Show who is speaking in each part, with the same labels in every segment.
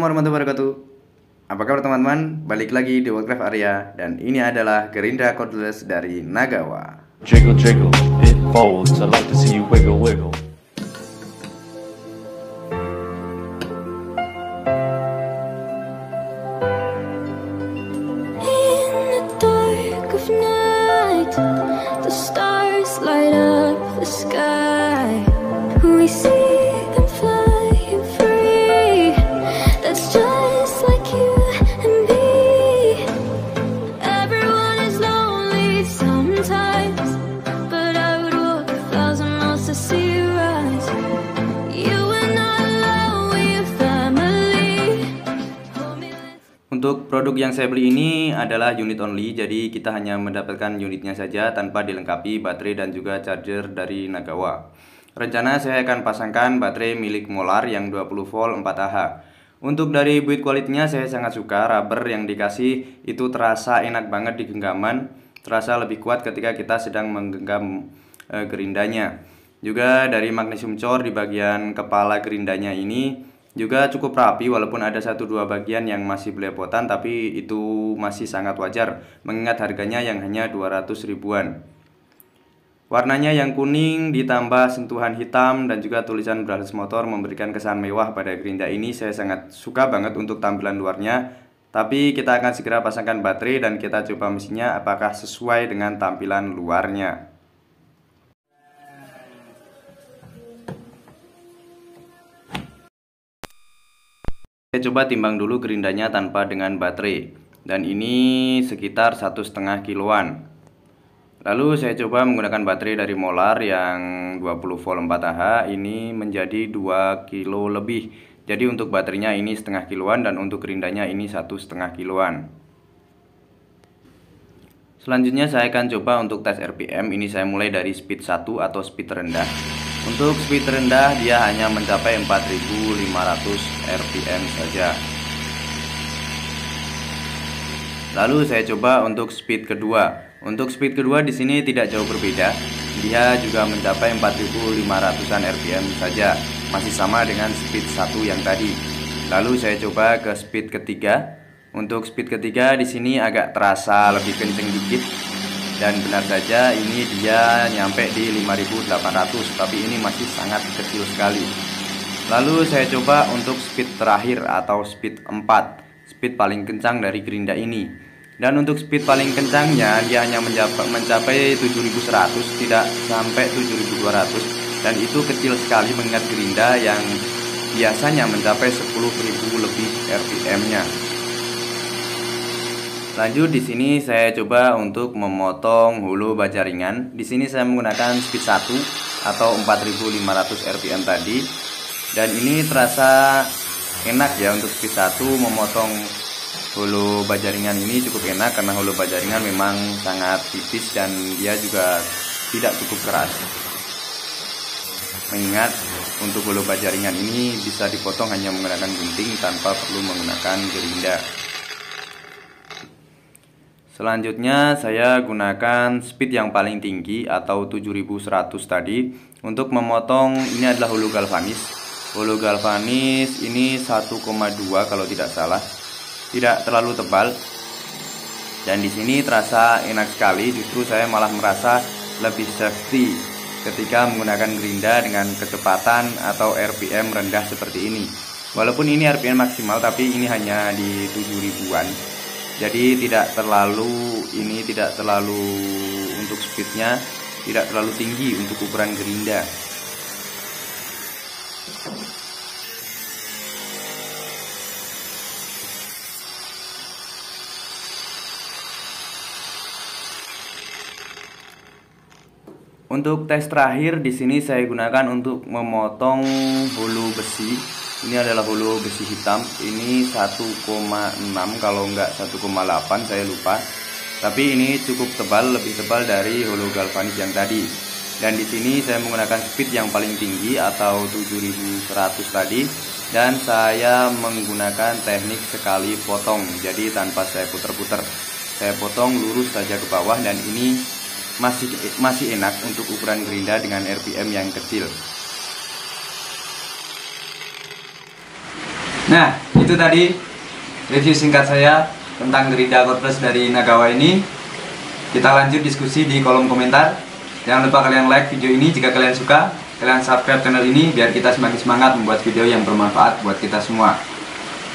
Speaker 1: Assalamualaikum warahmatullahi wabarakatuh Apa kabar teman-teman? Balik lagi di Warcraft Area Dan ini adalah Gerindra Cordless dari Nagawa
Speaker 2: Jiggle, jiggle, it folds. I like to see you wiggle, wiggle.
Speaker 3: In the dark of night, the stars light up the sky. We see
Speaker 1: Untuk produk yang saya beli ini adalah unit only Jadi kita hanya mendapatkan unitnya saja Tanpa dilengkapi baterai dan juga charger dari Nagawa. Rencana saya akan pasangkan baterai milik Molar yang 20 volt 4Ah Untuk dari build quality-nya saya sangat suka Rubber yang dikasih. Itu terasa enak banget di genggaman Terasa lebih kuat ketika kita sedang menggenggam eh, gerindanya. Juga dari magnesium core di bagian kepala gerindanya ini juga cukup rapi walaupun ada satu dua bagian yang masih belepotan tapi itu masih sangat wajar mengingat harganya yang hanya 200 ribuan. Warnanya yang kuning ditambah sentuhan hitam dan juga tulisan brushless motor memberikan kesan mewah pada gerinda ini saya sangat suka banget untuk tampilan luarnya. Tapi kita akan segera pasangkan baterai dan kita coba mesinnya apakah sesuai dengan tampilan luarnya. Saya coba timbang dulu gerindanya tanpa dengan baterai dan ini sekitar satu setengah kiloan. Lalu saya coba menggunakan baterai dari Molar yang 20 volt 4Ah ini menjadi 2 kilo lebih. Jadi untuk baterainya ini setengah kiloan dan untuk gerindanya ini satu setengah kiloan. Selanjutnya saya akan coba untuk tes RPM Ini saya mulai dari speed 1 atau speed rendah Untuk speed rendah dia hanya mencapai 4500 RPM saja. Lalu saya coba untuk speed kedua. Untuk speed kedua di sini tidak jauh berbeda. Dia juga mencapai 4500an RPM saja. Masih sama dengan speed 1 yang tadi. Lalu saya coba ke speed ketiga. Untuk speed ketiga di sini agak terasa lebih kenceng dikit dan benar saja ini dia nyampe di 5800 tapi ini masih sangat kecil sekali. Lalu saya coba untuk speed terakhir atau speed 4, speed paling kencang dari gerinda ini. Dan untuk speed paling kencangnya dia hanya mencapai, mencapai 7100 tidak sampai 7200 dan itu kecil sekali mengingat gerinda yang biasanya mencapai 10.000 lebih RPM-nya. Lanjut di sini saya coba untuk memotong hulu baja ringan. Di sini saya menggunakan speed 1 atau 4500 rpm tadi. Dan ini terasa enak ya untuk speed 1 memotong hulu baja ringan ini cukup enak karena hulu baja ringan memang sangat tipis dan dia juga tidak cukup keras. Mengingat untuk hulu baja ringan ini bisa dipotong hanya menggunakan gunting tanpa perlu menggunakan gerinda. Selanjutnya saya gunakan speed yang paling tinggi atau 7100 tadi untuk memotong ini adalah hulu galvanis. Hulu galvanis ini 1,2 kalau tidak salah. Tidak terlalu tebal. Dan di sini terasa enak sekali, justru saya malah merasa lebih safety ketika menggunakan gerinda dengan kecepatan atau RPM rendah seperti ini. Walaupun ini RPM maksimal tapi ini hanya di 7000-an jadi tidak terlalu ini tidak terlalu untuk speednya tidak terlalu tinggi untuk ukuran gerinda Untuk tes terakhir di sini saya gunakan untuk memotong hulu besi. Ini adalah hulu besi hitam. Ini 1,6 kalau enggak 1,8 saya lupa. Tapi ini cukup tebal, lebih tebal dari hulu galvanis yang tadi. Dan di sini saya menggunakan speed yang paling tinggi atau 7100 tadi dan saya menggunakan teknik sekali potong jadi tanpa saya puter-puter saya potong lurus saja ke bawah dan ini masih masih enak untuk ukuran gerinda dengan RPM yang kecil nah itu tadi review singkat saya tentang gerinda cordless dari Nagawa ini kita lanjut diskusi di kolom komentar jangan lupa kalian like video ini jika kalian suka kalian subscribe channel ini biar kita semakin semangat membuat video yang bermanfaat buat kita semua.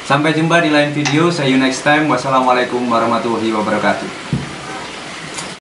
Speaker 1: Sampai jumpa di lain video. See you next time. Wassalamualaikum warahmatullahi wabarakatuh.